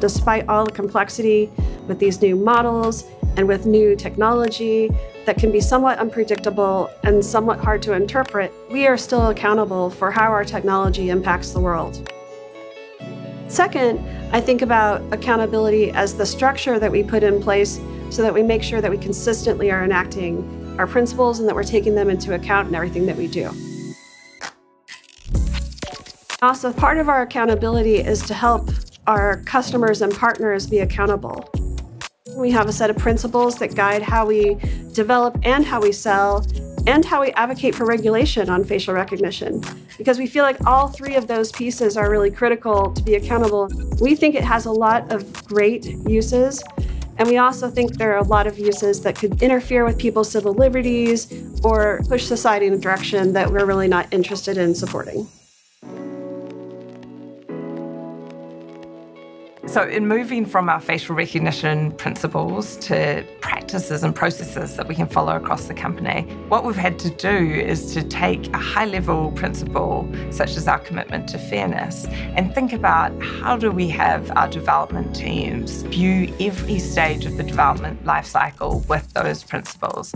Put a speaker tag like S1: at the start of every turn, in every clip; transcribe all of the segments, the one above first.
S1: despite all the complexity with these new models and with new technology that can be somewhat unpredictable and somewhat hard to interpret, we are still accountable for how our technology impacts the world. Second, I think about accountability as the structure that we put in place so that we make sure that we consistently are enacting our principles and that we're taking them into account in everything that we do. Also, part of our accountability is to help our customers and partners be accountable. We have a set of principles that guide how we develop and how we sell and how we advocate for regulation on facial recognition because we feel like all three of those pieces are really critical to be accountable. We think it has a lot of great uses and we also think there are a lot of uses that could interfere with people's civil liberties or push society in a direction that we're really not interested in supporting.
S2: So, in moving from our facial recognition principles to practices and processes that we can follow across the company, what we've had to do is to take a high level principle, such as our commitment to fairness, and think about how do we have our development teams view every stage of the development lifecycle with those principles.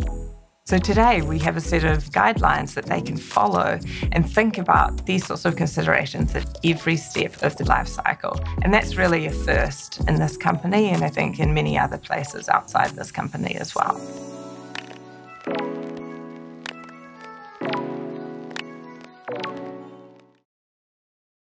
S2: So today we have a set of guidelines that they can follow and think about these sorts of considerations at every step of the life cycle. And that's really a first in this company and I think in many other places outside this company as well.